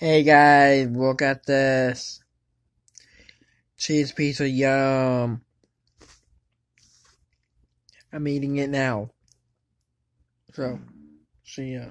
Hey guys, look at this. Cheese pizza, yum. I'm eating it now. So, see ya.